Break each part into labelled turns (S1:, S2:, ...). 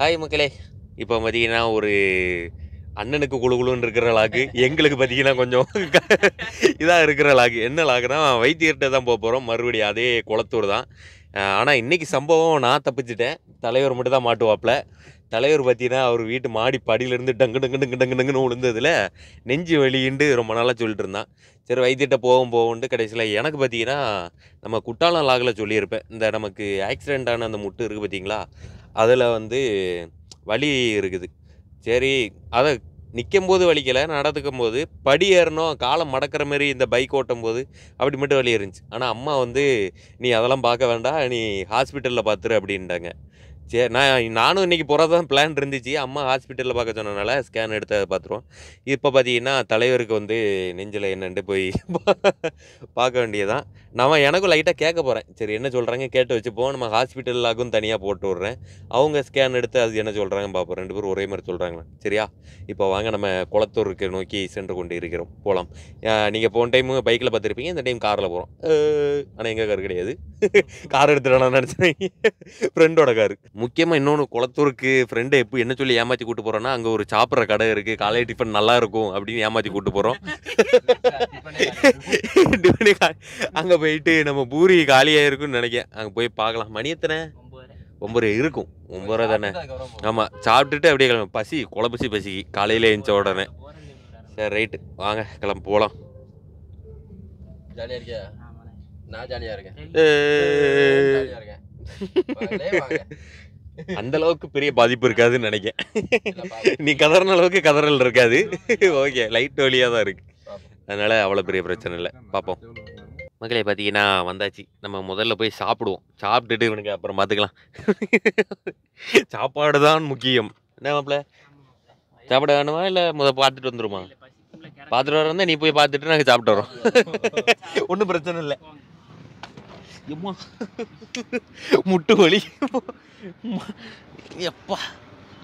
S1: Hi மக்களே. இப்போ பார்த்தீங்கன்னா ஒரு அண்ணனுக்கு குழு குழுன்னு இருக்கிற லாக்கு எங்களுக்கு பார்த்தீங்கன்னா கொஞ்சம் இதாக இருக்கிற லாக்கு. என்ன லாக்குனா வைத்தியர்கிட்ட தான் போக போகிறோம் மறுபடியும் அதே குளத்தூர் தான். ஆனால் இன்னைக்கு சம்பவம் நான் தப்பிச்சிட்டேன். தலைவர் மட்டும் தான் மாட்டுவாப்புல. தலைவர் பார்த்தீங்கன்னா அவர் வீட்டு மாடி படியிலேருந்து டங்கு டங்கு டங்கு டங்கு டங்குன்னு விழுந்ததில் நெஞ்சு வலின்ட்டு ரொம்ப நாளாக சொல்லிட்டு இருந்தான். சரி வைத்தியர்கிட்ட போகும் போகும்ட்டு கடைசியில் எனக்கு பார்த்தீங்கன்னா நம்ம குட்டாலம் லாகில் சொல்லியிருப்பேன். இந்த நமக்கு ஆக்சிடெண்ட் ஆன அந்த முட்டு இருக்குது பார்த்தீங்களா அதில் வந்து வலி இருக்குது. சரி அதை நிற்கும் போது வலிக்கலை நடந்துக்கும் போது படி ஏறணும் காலம் மடக்கிற மாதிரி இந்த பைக் ஓட்டும் போது அப்படி மட்டும் வலி இருந்துச்சு ஆனால் அம்மா வந்து நீ அதெல்லாம் பார்க்க வேண்டாம் நீ ஹாஸ்பிட்டலில் பார்த்துரு அப்படின்ட்டாங்க. சரி நான் நானும் இன்றைக்கி போகிறதான் பிளான் இருந்துச்சு. அம்மா ஹாஸ்பிட்டலில் பார்க்க சொன்னனால ஸ்கேன் எடுத்து அதை பார்த்துருவோம். இப்போ பார்த்தீங்கன்னா தலைவருக்கு வந்து நெஞ்சில் என்னென்ட்டு போய் பார்க்க வேண்டியதான் நான் எனக்கும் லைட்டாக கேட்க போகிறேன் சரி என்ன சொல்கிறாங்க கேட்டு வச்சுப்போம் நம்ம ஹாஸ்பிட்டலாகும் தனியாக போட்டு விட்றேன். அவங்க ஸ்கேன் எடுத்து அது என்ன சொல்கிறாங்க பார்ப்போம். ரெண்டு பேரும் ஒரே மாதிரி சொல்கிறாங்களா சரியா? இப்போ வாங்க நம்ம குளத்தூருக்கு நோக்கி சென்று கொண்டு இருக்கிறோம். போகலாம் நீங்கள் போன டைமு பைக்கில் பார்த்துருப்பீங்க. இந்த டைம் காரில் போகிறோம் ஆனால் எங்கள் கார் கிடையாது. கார் எடுத்துட்டு நினச்சேன். ஃப்ரெண்டோட காரு முக்கியமாக இன்னொன்று குளத்தூருக்கு ஃப்ரெண்டை எப்போ என்ன சொல்லி ஏமாற்றி கூட்டு போகிறோன்னா அங்கே ஒரு சாப்பிட்ற கடை இருக்குது காலை டிஃபன் நல்லா இருக்கும் அப்படின்னு ஏமாற்றி கூட்டு போகிறோம் அங்கே போயிட்டு நம்ம பூரி காலியாக இருக்கும்னு நினைக்கிறேன். அங்கே போய் பார்க்கலாம். மணி எத்தனை? ஒம்பது இருக்கும். ஒம்பது தானே? ஆமாம் சாப்பிட்டுட்டு அப்படியே கிளம்பு பசி குழப்பசி பசிக்கு காலையில் எழுந்த உடனே. சரி ரைட்டு வாங்க கிளம்பு போகலாம்
S2: ஜாலியா இருக்கியா? நான் ஜாலியா இருக்கேன்.
S1: ஏய்.
S2: ஜாலியா இருக்கேன்.
S1: அந்த அளவுக்கு பெரிய பாதிப்பு இருக்காதுன்னு நினைக்கிறேன். நீ கதறின அளவுக்கு கதறல் இருக்காது. ஓகே லைட் வழியாக தான் இருக்கு. அதனால அவ்வளோ பெரிய பிரச்சனை இல்லை. பார்ப்போம் மக்களே பார்த்தீங்கன்னா வந்தாச்சு. நம்ம முதல்ல போய் சாப்பிடுவோம். சாப்பிட்டுட்டு இவனுக்கு அப்புறம் பார்த்துக்கலாம் சாப்பாடு தான் முக்கியம். என்ன மாப்பிள்ள சாப்பிட வேணுமா இல்லை முத பார்த்துட்டு வந்துருமா? பார்த்துட்டு வர நீ போய் பார்த்துட்டு நாங்கள் சாப்பிட்டு வரோம். ஒன்றும் பிரச்சனை இல்லை. எம்மா? முட்டு வலி எப்பா?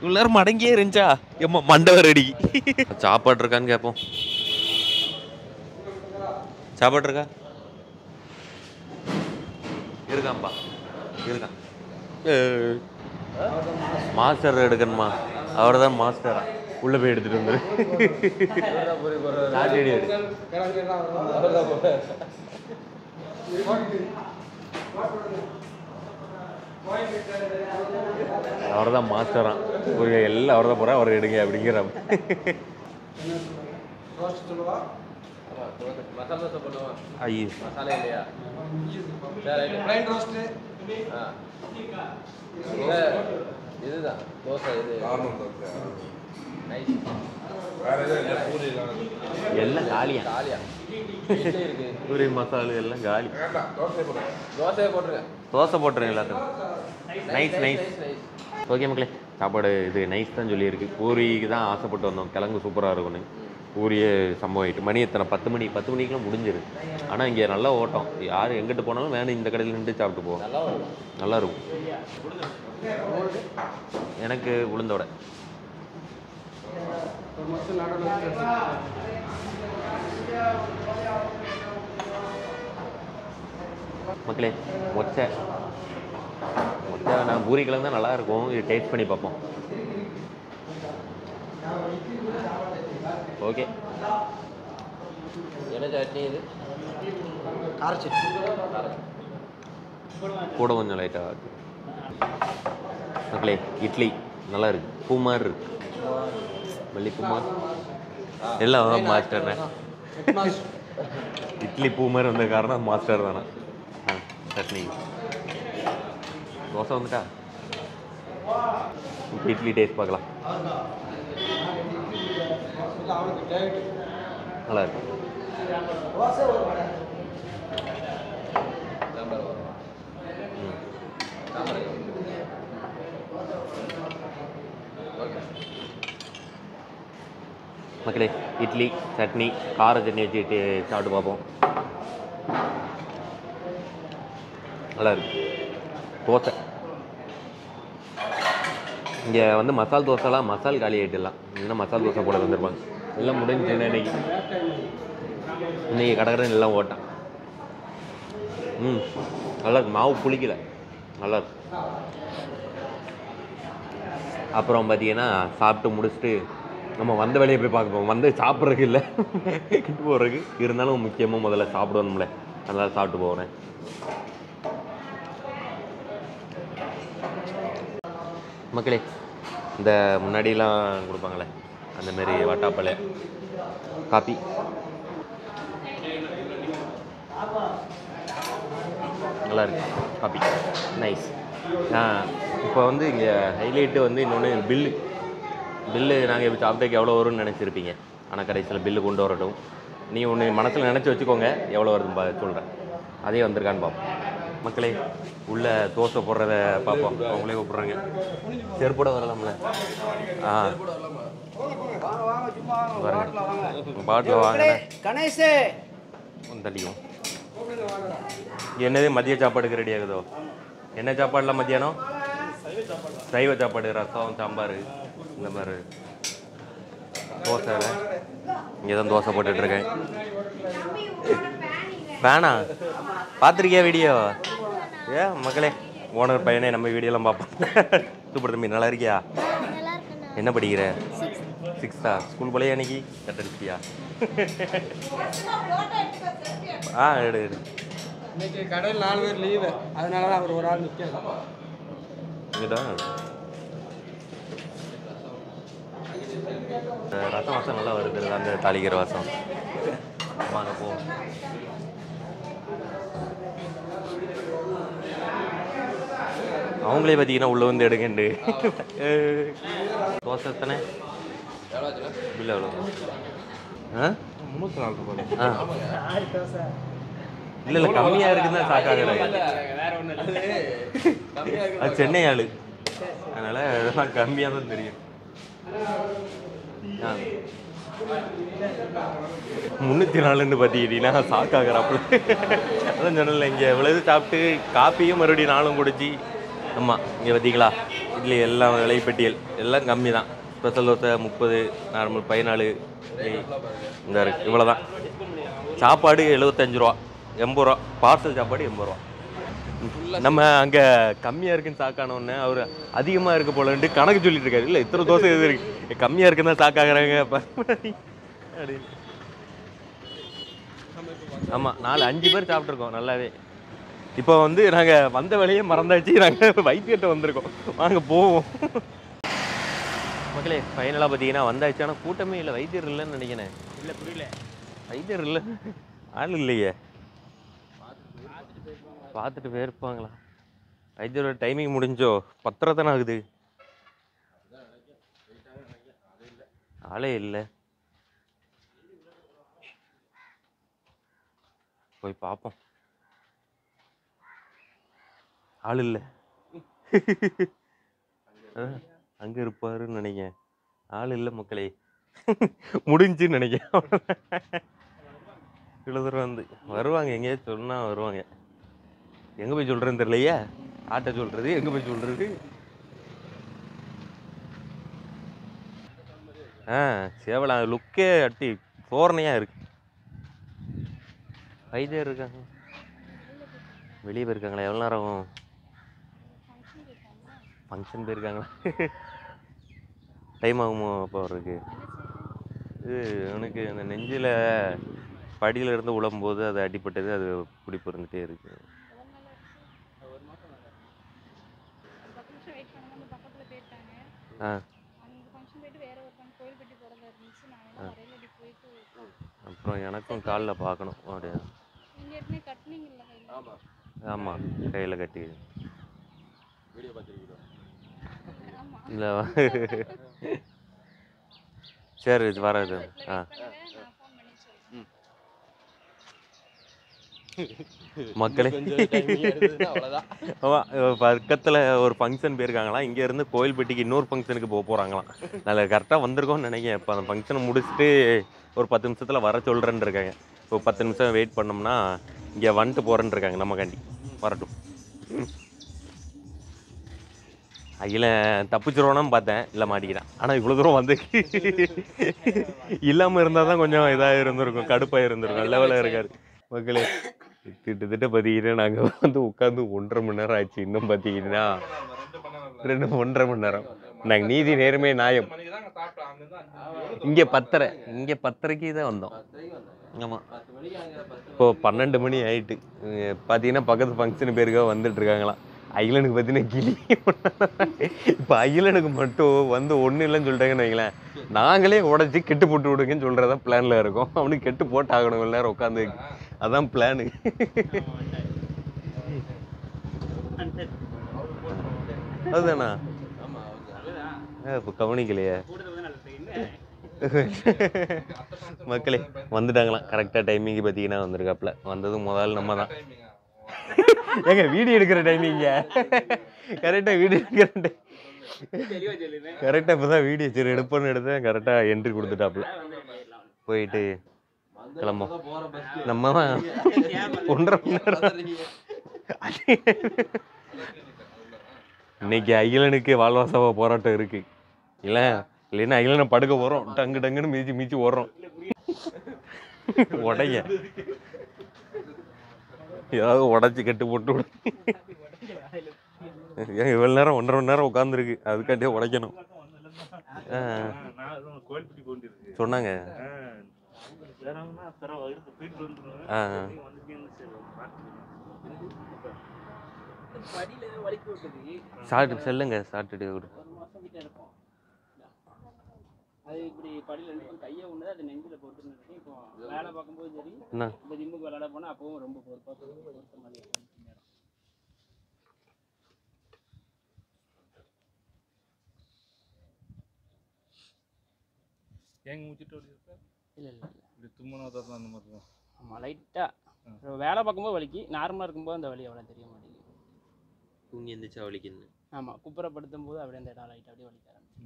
S1: இவ்வளோ நேரம் மடங்கியே இருந்துச்சா? எம்மா மண்டவர் அடி சாப்பாடு இருக்கான்னு கேட்போம் சாப்பாடு இருக்கா? இருக்காம்பா இருக்கான் மாஸ்டர் எடுக்கணுமா? அவர் தான் மாஸ்டரா. உள்ள போய் எடுத்துட்டு வந்துரு. சாட்டி அடி எடு. அவர் தான் மாஸ்டரா ஒரு எல்லாம் அவர் தான் போகிறா அவர் எடுங்க அப்படிங்கிற ஐயோ.
S2: மசாலா இல்லையா? இதுதான் தோசை இது. நைஸ்
S1: எல்லாம் காலியா? பூரி மசாலு எல்லாம் காலி.
S2: போட்டுருங்க.
S1: தோசை போட்டுருங்க எல்லாத்துக்கும். நைஸ் நைஸ் ஓகே மக்களே சாப்பாடு இது நைஸ் தான் சொல்லியிருக்கு. பூரிக்கு தான் ஆசைப்பட்டு வந்தோம். கிழங்கு சூப்பராக இருக்கும்னு. பூரியே சம்பவம் ஆயிட்டு. மணி எத்தனை? பத்து மணி பத்து மணிக்கெலாம் முடிஞ்சிரு. ஆனால் இங்கே நல்ல ஓட்டம். யார் எங்கிட்டு போனாலும் வேணும் இந்த கடையில் நின்று சாப்பிட்டு போவோம்.
S2: நல்லா
S1: இருக்கும். எனக்கு உளுந்தோட. மக்களே மொச்சை. மொச்சை நான் பூரி கிழங்கு தான் நல்லா இருக்கும் இது டேஸ்ட் பண்ணி பார்ப்போம். ஓகே
S2: என்ன சட்னி இது?
S1: கூட கொஞ்சம் லைட்டாக மக்களே இட்லி. நல்லா இருக்கு. பூ மாதிரி இருக்கு. மல்லி பூ மாதிரி எல்லாம் மாஸ்டர்ண்ணே இட்லி பூ மாதிரி வந்த காரணம் மாஸ்டர் தானே. சட்னி. தோசை வந்துட்டா? இப்போ இட்லி டேஸ்ட் பார்க்கலாம். நல்லா இருக்கு.
S2: சாம்பார் வரும்
S1: ம்
S2: சாம்பார் ஓகே
S1: மக்களே இட்லி சட்னி கார சட்னி வச்சு சாப்பிட்டு பார்ப்போம். நல்லா இருக்கு. தோசை. இங்கே வந்து மசால் தோசைலாம் மசால் காலி ஆகிட்டுலாம் இல்லைன்னா மசால் தோசை போட வந்திருப்பாங்க எல்லாம் முடிஞ்சு இன்னைக்கு? இன்னைக்கு கடற்கரை எல்லாம் ஓட்டான் ம் நல்லா இருக்கு. மாவு புளிக்கல. நல்லா இருக்கு. அப்புறம் பார்த்தீங்கன்னா சாப்பிட்டு முடிச்சுட்டு நம்ம வந்த வேலையை போய் பார்க்க போவோம். வந்து சாப்பிட்றதுக்கு இல்லை. கிட்டு போகிறதுக்கு இருந்தாலும் முக்கியமாக முதல்ல சாப்பிடணும்ல. அதனால் சாப்பிட்டு போகிறேன் மக்களே இந்த முன்னாடிலாம் கொடுப்பாங்களே. அந்த மாரி வட்டாப்பழ காப்பி. நல்லா இருக்கு. காப்பி. நைஸ் இப்போ வந்து இங்கே ஹைலைட்டு வந்து இன்னொன்று பில்லு பில்லு நாங்கள் இப்போ சாப்பிட்டதுக்கு எவ்வளோ வரும்னு நினச்சிருப்பீங்க. ஆனால் கடைசியில் பில்லு கொண்டு வரட்டும். நீ ஒன்று மனசில் நினச்சி வச்சுக்கோங்க எவ்வளோ வருதுன்னு பா சொல்கிறேன் அதே வந்திருக்கான்னு பார்ப்போம் மக்களே உள்ள தோசை போடுறத பார்ப்போம் அவங்களே கூப்பிட்றாங்க. செருப்போட வரலாம்ல. ஆ. பாருங்க. பாட்டில் வாங்கினேன்
S3: கணேஷே
S1: தள்ளிக்கும் என்னது மதிய சாப்பாடுக்கு ரெடி ஆகுதோ? என்ன சாப்பாடுலாம் மத்தியானம்? சைவ சாப்பாடு. ரசம் சாம்பார். இந்த மாதிரி தோசை இங்கே தான் தோசை போட்டுட்டு இருக்கேன் வேணா. பார்த்துருக்கியா வீடியோ ஏ மக்களே ஓனர் பையனே நம்ம வீடியோலாம் பார்ப்போம். சூப்பர் தம்பி நல்லா இருக்கியா? என்ன படிக்கிற?
S4: சிக்ஸ்
S1: சிக்ஸ்த்தா ஸ்கூல் போலையா அன்னைக்கு கட்டடிச்சியா ஆ எடு எடு.
S3: இன்னைக்கு கடையில் நாலு பேர் லீவு அதனால தான் அவர் ஒரு ஆள் நிற்காது
S1: இங்கதான் இந்த ரசம் வாசம் நல்லா வருது அந்த தாளிக்கிற வாசம். வாங்க போ அவங்களே பார்த்தீங்கன்னா உள்ள வந்து எடுக்கண்டு தோசை எத்தனை? பில் எவ்வளோ ஆ?
S3: முந்நூற்றி நாலு ரூபாய்
S1: ஆ. இல்லை இல்லை கம்மியாக இருக்குன்னு தான் சாக்காகிறாங்க அது சென்னை ஆள். அதனால் அதெல்லாம் கம்மியாக தான் தெரியும். முந்நூற்றி நாலுன்னு பார்த்துக்கிட்டீங்கன்னா சாக்காகிறாப்புல. அதான் சொன்னல இங்கே விளைவு சாப்பிட்டு காப்பியும் மறுபடியும் நாளும் குடிச்சு. ஆமாம் இங்கே பார்த்தீங்களா இட்லி எல்லாம் விலைப்பட்டியல் எல்லாம் கம்மி தான் ஸ்பெஷல் தோசை முப்பது நார்மல் பதினாலு இந்த இருக்கு. இவ்வளோ தான் சாப்பாடு எழுபத்தஞ்சு ரூபா எண்பது ரூபா. பார்சல் சாப்பாடு எண்பது ரூபா. நம்ம அங்கே கம்மியாக இருக்குன்னு சாக்கானோடனே அவர் அதிகமாக இருக்க போலன்ட்டு கணக்கு சொல்லிட்டு இருக்காரு. இல்லை இத்தனை தோசை எது இருக்கு. கம்மியாக இருக்குன்னு தான் சாக்காகிறாங்க. அப்படின்னு. ஆமாம் நாலு அஞ்சு பேர் சாப்பிட்ருக்கோம் நல்லாவே. இப்போ வந்து நாங்கள் வந்த வேலையே மறந்தாச்சு. நாங்கள் வைத்தியத்தை வந்திருக்கோம். வாங்க போவோம். மக்களே ஃபைனலாக பார்த்தீங்கன்னா வந்தாச்சு. ஆனால் கூட்டமே இல்லை. வைத்தியர் இல்லைன்னு நினைக்கிறேன்.
S3: இல்லை புரியல.
S1: வைத்தியர் இல்லை. ஆள் இல்லையே. பார்த்துட்டு போயிருப்பாங்களா வைத்தியரோட டைமிங் முடிஞ்சோ? பத்தரை தானே ஆகுது? ஆளே இல்லை. போய் பார்ப்போம். ஆள் இல்லை. அங்கே இருப்பாருன்னு நினைக்கிறேன். ஆள் இல்லை மக்களே. முடிஞ்சுன்னு நினைக்கிறேன். இவ்வளோ தூரம் வந்து வருவாங்க. எங்கேயாச்சும் சொன்னால் வருவாங்க. எங்கே போய் சொல்கிறேன்னு தெரியலையே? ஆட்டை சொல்கிறது எங்கே போய் சொல்கிறது ஆ சேவலா லுக்கே அட்டி தோரணையாக இருக்கு. வைத்தியர் இருக்காங்க. வெளியே போயிருக்காங்களா? எவ்வளோ நேரம் ஆகும்? ஃபங்க்ஷன் போயிருக்காங்களா? டைம் ஆகுமோ அப்போ அவருக்கு இது எனக்கு அந்த நெஞ்சில் படியில் இருந்து உழும்போது அது அடிப்பட்டது அது பிடிப்பு இருந்துகிட்டே இருக்குது
S4: பத்து நிமிஷம் வெயிட் பண்ணாங்க அந்த பக்கத்தில் போயிட்டாங்க
S1: ஆ
S4: அந்த ஃபங்க்ஷன் போயிட்டு வேற ஒரு ஃபங்க்ஷன் கோயில்பட்டி போகிறதா இருந்துச்சு நான் வேணா வரையில அப்படி போயிட்டு
S1: அப்புறம் எனக்கும் காலில் பார்க்கணும் அப்படியே.
S2: ஆமாம்
S1: ஆமாம் கையில்? கட்டி. இல்லை. சரி இது வராது ஆ
S4: பண்ணுங்க நான் ஃபோன் பண்ணி சொல்கிறேன்
S1: மக்களே. ஆமாம் பக்கத்தில் ஒரு ஃபங்க்ஷன் போயிருக்காங்களாம். இங்கேருந்து கோயில்பட்டிக்கு இன்னொரு ஃபங்க்ஷனுக்கு போக போகிறாங்களாம் நல்ல கரெக்டாக வந்திருக்கோம்னு நினைக்கிறேன். இப்போ அந்த ஃபங்க்ஷனை முடிச்சுட்டு ஒரு பத்து நிமிஷத்தில் வர சொல்கிறேன்னு இருக்காங்க. இப்போ பத்து நிமிஷம் வெயிட் பண்ணோம்னா இங்கே வந்துட்டு போகிறேன்னு இருக்காங்க நம்மக்காண்டி. வரட்டும். அகில தப்பிச்சிருவோன்னு பார்த்தேன். இல்லை மாட்டிக்கிறேன் ஆனால் இவ்வளோ தூரம் வந்து இல்லாமல் இருந்தால் தான் கொஞ்சம் இதாக இருந்திருக்கும் கடுப்பாக இருந்திருக்கும் லெவலில் இருக்காரு. மக்களே கிட்டத்தட்ட பார்த்தீங்கன்னா நாங்கள் வந்து உட்காந்து ஒன்றரை மணி நேரம் ஆச்சு இன்னும் பார்த்தீங்கன்னா ரெண்டு ஒன்றரை மணி நேரம். நாங்கள் நீதி நேர்மை நியாயம் இங்கே பத்தரை இங்கே பத்தரைக்கு தான் வந்தோம். ஆமாம்
S2: இப்போது
S1: இப்போ பன்னெண்டு மணி ஆயிட்டு. பார்த்தீங்கன்னா பக்கத்து ஃபங்க்ஷன் பேருக்காக வந்துட்டு இருக்காங்களாம் அகிலனுக்கு பார்த்தீங்கன்னா கிளி. இப்போ அகிலனுக்கு மட்டும் வந்து ஒன்றும் இல்லைன்னு சொல்லிட்டாங்கன்னு வைங்களேன். நாங்களே உடச்சி கெட்டு போட்டு விடுங்கன்னு சொல்கிறதா பிளானில் இருக்கோம். அவனுக்கு கெட்டு போட்டு ஆகணும் நேரம் உட்காந்து அதான் பிளானு அதுதானா? இப்போ கவனிக்கலையே. மக்களே வந்துட்டாங்களாம். கரெக்டாக டைமிங்கு பார்த்தீங்கன்னா வந்திருக்காப்புல. வந்ததும் முதல் நம்ம தான் ஏங்க வீடியோ எடுக்கிற டைமிங்க கரெக்டாக வீடியோ எடுக்கிற கரெக்டாக இப்போ தான் வீடியோ சரி எடுப்போன்னு எடுத்தேன். கரெக்டாக என்ட்ரி கொடுத்துட்டாப்புல. போயிட்டு கிளம்போம் நம்ம ஒன்றரை மணி நேரம். இன்னைக்கு அகிலனுக்கு வாழ்வாசவ போராட்டம் இருக்கு. இல்ல இல்லைன்னா அகிலனை படுக்க போறோம். டங்கு டங்குன்னு மிதிச்சு மிதிச்சு ஓடுறோம். உடைய ஏதாவது உடைச்சு கட்டு போட்டு விடு. ஏன் இவ்வளவு நேரம் ஒன்றரை மணி நேரம் உட்காந்துருக்கு அதுக்காண்டியே உடைக்கணும். சொன்னாங்க. சாப்பிட்டு செல்லுங்க விடு
S2: ஒரு மாசம் கிட்ட இருக்கும். அது இப்படி படியில பக்கம் கையை ஒன்று அது நெஞ்சில போட்டுன்னு இருக்கு இப்போ வேலை பார்க்கும்போது சரி இந்த ஜிம்முக்கு விளையாட போனா அப்பவும் ரொம்ப பொறுப்பா பொறுத்த மாதிரி.
S5: ஏங்க முடிச்சுட்டு
S2: இல்ல இல்ல இல்ல.
S5: இப்படி தும்மனா தரலாம் அந்த மாதிரி தான்.
S2: ஆமா லைட்டா வேலை பார்க்கும்போது வலிக்கு நார்மலா இருக்கும்போது அந்த வலி அவ்வளோ தெரிய மாட்டேங்குது.
S1: தூங்கி எந்திரிச்சா வலிக்குன்னு
S2: ஆமா குப்புறப்படுத்தும் போது அப்படியே அந்த இடம் லைட்டாக அப்படியே வலிக்க ஆரம்பிச்சு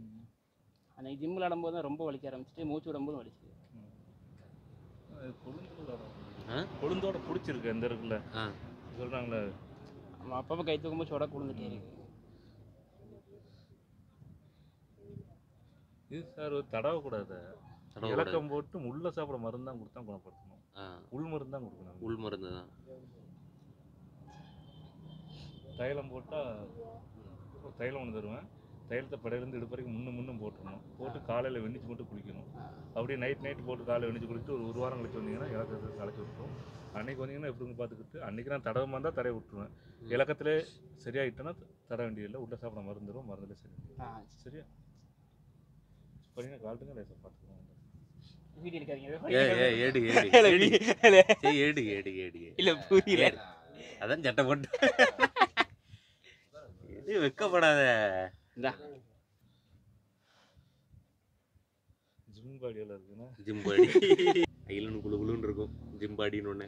S2: அன்னைக்கு ஜிம் விளையாடும் போது தான் ரொம்ப வலிக்க ஆரம்பிச்சிட்டு மூச்சு விடும்போது வலிச்சுது
S5: கொழுந்தோட பிடிச்சிருக்கு அந்த இருக்குல்ல
S1: ஆ.
S5: சொல்றாங்களே.
S2: ஆமா அப்பப்போ கை தூக்கும்போது சொட குழுந்துட்டே இருக்கு.
S5: இது சார் தடவக்கூடாது
S1: தடவக்கூடாது.
S5: இலக்கம் போட்டு உள்ள சாப்பிட மருந்து தான் கொடுத்தா குணப்படுத்தணும் உள் மருந்து தான் கொடுக்கணும்
S1: உள் மருந்து தான்
S5: தைலம் போட்டால் தைலம் ஒன்று தருவேன் தைலத்தை படையிலேருந்து இடுப்பு வரைக்கும் முன்னும் முன்னும் போட்டுடணும் போட்டு காலையில் வெந்நிச்சு மட்டும் குளிக்கணும் அப்படியே நைட் நைட் போட்டு காலையில் வெந்நிச்சு குளிச்சுட்டு ஒரு ஒரு வாரம் கழிச்சு வந்தீங்கன்னா இலக்கத்தை களைச்சி விட்டுரும் அன்னைக்கு வந்தீங்கன்னா எப்படின்னு பார்த்துக்கிட்டு அன்னைக்கு நான் தடவை இருந்தால் தடவை விட்டுருவேன் இலக்கத்திலே சரியாயிட்டேன்னா தட வேண்டியதில்லை உள்ள சாப்பிட மருந்து தரும் மருந்துல சரி சரியா பண்ணீங்கன்னா காட்டுங்க லேசாக பார்த்துக்குவோம்
S2: வீடியோ எடுக்காதீங்க.
S1: அதான் சட்டை போட்டு. இது வெக்கப்படாத.
S2: இந்தா.
S5: ஜிம் பாடியெல்லாம் இருக்குன்னா
S1: ஜிம்பாடி அகிலனு குழு குழுன்னு இருக்கும். ஜிம்பாடின்னு ஒன்று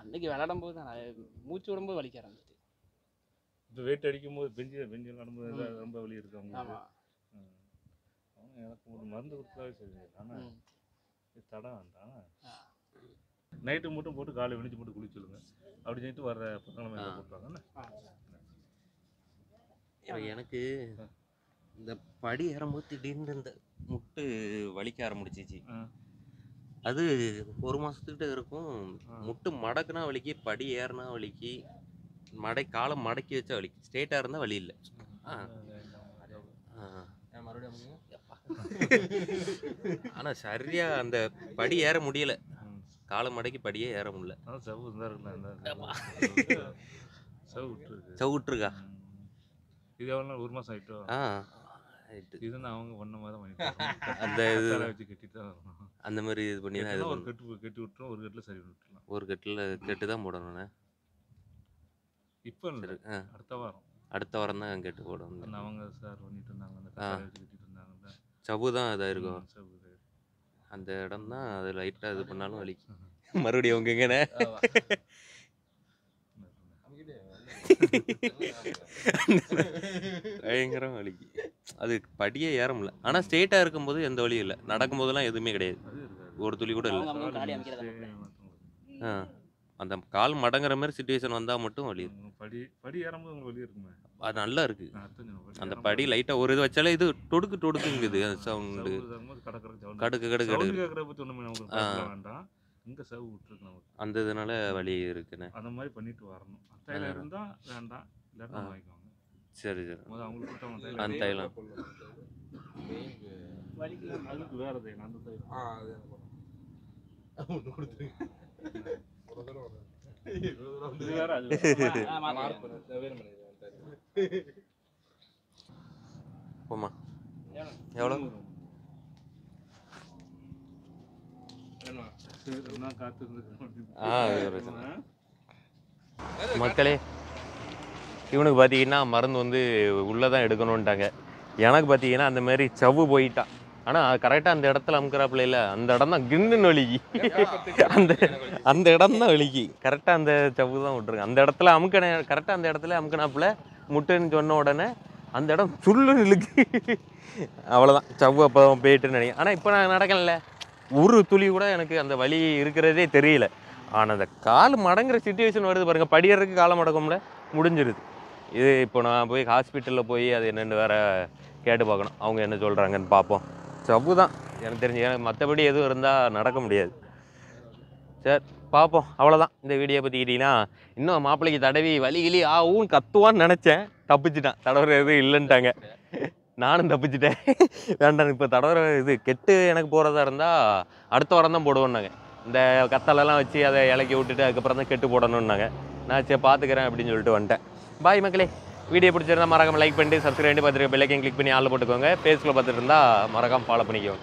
S2: அன்னைக்கு விளையாடும் போது தான் மூச்சு விடும்போது வலிக்க ஆரம்பிச்சிட்டு
S5: இப்போ வெயிட் அடிக்கும்போது பெஞ்சு பெஞ்சு நடந்து ரொம்ப வலி இருக்கு எனக்கு ஒரு மருந்து கொடுத்தாவே சரி ஆனால்
S2: ம்.
S5: இது தடை வேண்டாம். நைட்டு மட்டும் போட்டு காலை வெணிச்சு மட்டும் குளிச்சு சொல்லுங்க அப்படி சொல்லிட்டு வர பசங்களை மேலே
S1: ஆ.
S5: போட்டுருவாங்க
S2: ஆ.
S1: எனக்கு இந்த படி ஏறும்போது திடீர்னு இந்த முட்டு வலிக்க ஆரம்பிச்சிச்சு. அது ஒரு மாசத்துக்கிட்ட இருக்கும். முட்டு மடக்குனா வலிக்கு படி ஏறினா வலிக்கு மடை காலை மடக்கி வச்சா வலிக்கு ஸ்ட்ரெயிட்டாக இருந்தால் வலி இல்லை ஆ. ஆ. ஆனால் சரியா அந்த படி ஏற முடியல.
S5: ம்.
S1: காலை மடக்கி படியே ஏற முடியல.
S5: செவ்வு இருந்தா இருக்கலாம் இந்த செவ்வு விட்டுருக்கு.
S1: சவுட்டுருக்கா
S5: ம். இது எவ்வளோ ஒரு மாதம் ஆயிட்டோ?
S1: ஆ
S5: இது நான் அவங்க தான் பண்ணிட்டு
S1: அந்த இது
S5: வச்சு கட்டிட்டு தான் வரணும்.
S1: அந்த மாதிரி இது பண்ணி தான் இது
S5: ஒரு கட்டு கட்டி விட்டுரும் ஒரு கட்டில் சரி விட்டுலாம்
S1: ஒரு கட்டில் கெட்டு தான் போடணுண்ணே
S5: இப்போ அடுத்த வாரம்.
S1: அடுத்த வாரம் தான் கெட்டு போடணும்.
S5: அவங்க சார் பண்ணிட்டு இருந்தாங்க
S1: சவு தான் இதாக இருக்கும். அந்த இடம் தான் அது லைட்டாக இது பண்ணாலும் வலிக்கு மறுபடியும் உங்கங்கண்ணே பயங்கரம் வலிக்கு. அது படியே ஏற முடியல. ஆனால் ஸ்ட்ரெயிட்டாக இருக்கும்போது எந்த வலியும் இல்லை. நடக்கும்போதெல்லாம் எதுவுமே கிடையாது. ஒரு துளி கூட இல்லை. ஆ. அந்த கால் மடங்குற மாதிரி சுச்சுவேஷன் வந்தால் மட்டும் வலி இருக்கு.
S5: ம், படி படி ஏறும்போது உங்களுக்கு வலி இருக்குமே?
S1: அது நல்லா இருக்கு. அந்த படி லைட்டாக ஒரு இது வச்சாலே இது தொடுக்கு தொடுக்குங்குது அந்த சவுண்டு. கடுக்கு கடுக்கு கடுக்கு.
S5: வேண்டாம். இங்க செவ்வு விட்டுருக்கு நமக்கு.
S1: அந்த இதனால வலி இருக்குண்ணே
S5: அந்த மாதிரி பண்ணிட்டு வரணும். அத்தையில
S1: ஆ.
S5: இருந்தா வேண்டாம் இல்லாட்டா. வாங்கிக்கோங்க.
S1: சரி சரி.
S5: அவங்களுக்கு
S1: அந்த
S5: தைலம் அதுக்கு வேற தைலம் அந்த தைலம்
S3: ஆ அது.
S2: ஆ, மாத்தி.
S1: போமா எவ்வளோ மக்களே இவனுக்கு பார்த்தீங்கன்னா மருந்து வந்து உள்ளே தான் எடுக்கணுன்ட்டாங்க எனக்கு பார்த்தீங்கன்னா அந்த மாதிரி சவ்வு போயிட்டான். ஆனால் கரெக்டாக அந்த இடத்துல அமுக்கிறாப்புல இல்லை. அந்த இடம் தான் கின்னு வலிக்கு அந்த அந்த இடம் தான் வலிக்கு கரெக்டாக அந்த சவ்வு தான் விட்டுருக்கு. அந்த இடத்துல அமுக்கின கரெக்டாக அந்த இடத்துல அமுக்கினாப்புல முட்டைன்னு சொன்ன உடனே அந்த இடம் சுள்ளுன்னு இழுக்கு. அவ்வளோதான் சவ்வு அப்போ போயிட்டுன்னு நினைக்கிறேன். ஆனால் இப்போ நான் நடக்கல ஒரு துளி கூட எனக்கு அந்த வலி இருக்கிறதே தெரியல. ஆனால் அந்த கால் மடங்குற சுச்சுவேஷன் வருது பாருங்கள் படியறதுக்கு காலம் மடக்கும்ல. முடிஞ்சிருது. இது இப்போ நான் போய் ஹாஸ்பிட்டலில் போய் அது என்னென்னு வேற கேட்டு பார்க்கணும். அவங்க என்ன சொல்கிறாங்கன்னு பார்ப்போம். சவ்வு தான். எனக்கு தெரிஞ்சு எனக்கு மற்றபடி எதுவும் இருந்தால் நடக்க முடியாது. சரி பார்ப்போம் அவ்வளோதான் இந்த வீடியோ பற்றிக்கிட்டீங்கன்னா இன்னும் மாப்பிள்ளைக்கு தடவி வலி கிளி ஆவும் கத்துவான்னு நினச்சேன். தப்பிச்சிட்டான். தடவுற எதுவும் இல்லைன்ட்டாங்க. நானும் தப்பிச்சிட்டேன். வேண்டாம் இப்போ தடவுற இது கெட்டு எனக்கு போகிறதா இருந்தால் அடுத்த வாரம் தான் போடுவோன்னாங்க. இந்த கத்தலெல்லாம் வச்சு அதை இலக்கி விட்டுட்டு அதுக்கப்புறம் தான் கெட்டு போடணுன்னாங்க நான் சரி பார்த்துக்கிறேன் அப்படின்னு சொல்லிட்டு வந்துட்டேன். பாய் மக்களே. வீடியோ பிடிச்சிருந்தா மறக்காம லைக் பண்ணிட்டு சப்ஸ்கிரைப் பண்ணி பார்த்துட்டு பெல்லைக்கையும் கிளிக் பண்ணி ஆள் போட்டுக்கோங்க. ஃபேஸ்புக்கில் பார்த்துட்டு இருந்தால் மறக்காம ஃபாலோ பண்ணிக்கோங்க.